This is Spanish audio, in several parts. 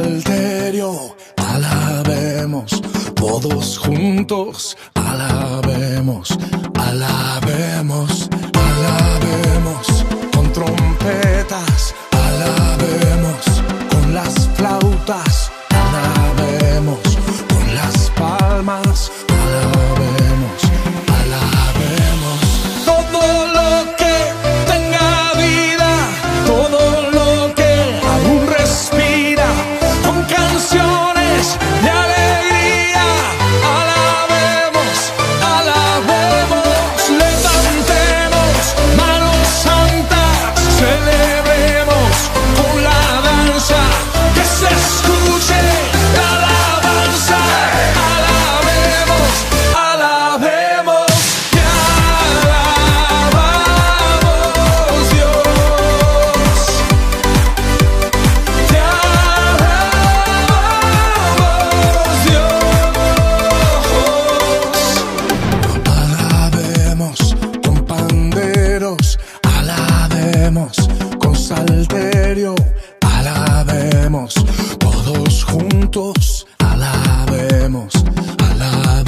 salterio, alabemos, todos juntos, alabemos, alabemos. Cantemos con salterio, alabemos, todos juntos alabemos, alabemos.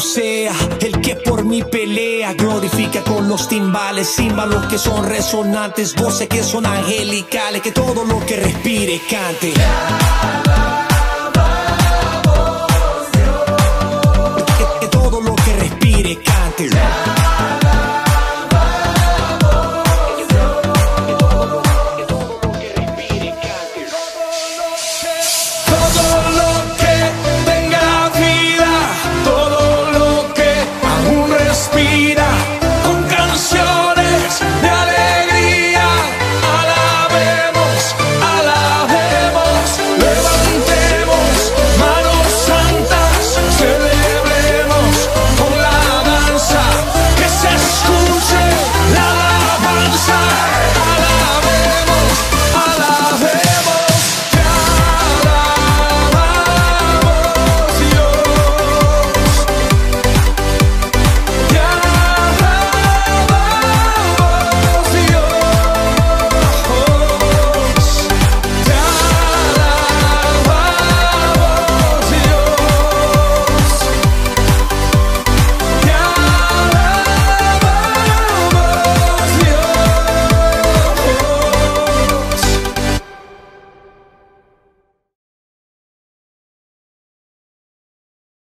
sea el que por mí pelea. Glorifica con los timbales, címbalos que son resonantes, voces que son angelicales, que todo lo que respire cante. Que todo lo que respire cante.